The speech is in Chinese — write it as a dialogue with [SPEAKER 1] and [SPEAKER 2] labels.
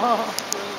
[SPEAKER 1] 好。